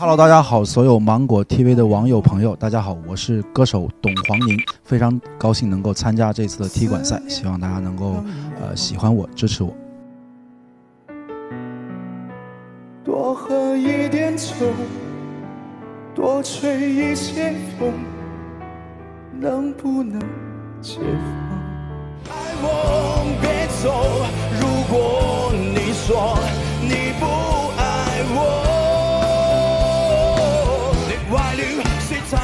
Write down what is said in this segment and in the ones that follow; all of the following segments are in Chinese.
Hello，大家好，所有芒果 TV 的网友朋友，大家好，我是歌手董黄宁，非常高兴能够参加这次的踢馆赛，希望大家能够呃喜欢我，支持我。多多喝一一点酒，吹些风，能能不不。解放？爱我别走，如果你你说特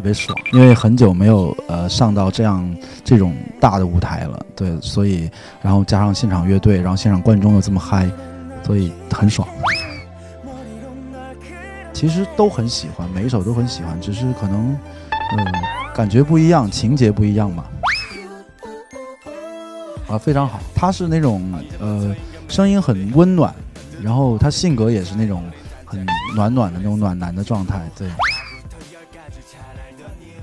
别爽，因为很久没有呃上到这样这种大的舞台了，对，所以然后加上现场乐队，然后现场观众又这么嗨，所以很爽。其实都很喜欢，每一首都很喜欢，只是可能嗯。感觉不一样，情节不一样嘛。啊，非常好，他是那种呃，声音很温暖，然后他性格也是那种很暖暖的那种暖男的状态。对，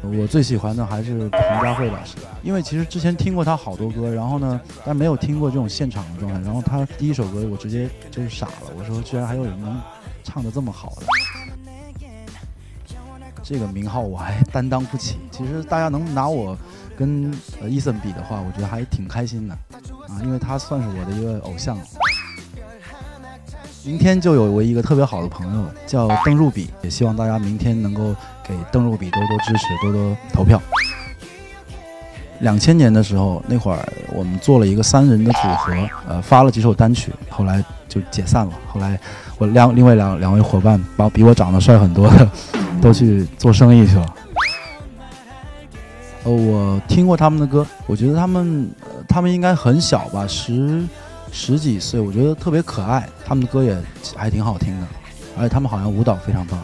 我最喜欢的还是彭佳慧老师，因为其实之前听过他好多歌，然后呢，但没有听过这种现场的状态。然后他第一首歌，我直接就是傻了，我说居然还有人能唱得这么好。的。这个名号我还 担当不起。其实大家能拿我跟呃伊森比的话，我觉得还挺开心的啊，因为他算是我的一个偶像。明天就有我一个特别好的朋友叫邓入比，也希望大家明天能够给邓入比多多支持，多多投票。两千年的时候，那会儿我们做了一个三人的组合，呃，发了几首单曲，后来就解散了。后来我两另外两两位伙伴，我比我长得帅很多的。都去做生意去了。呃，我听过他们的歌，我觉得他们，他们应该很小吧，十十几岁，我觉得特别可爱。他们的歌也还挺好听的，而且他们好像舞蹈非常棒。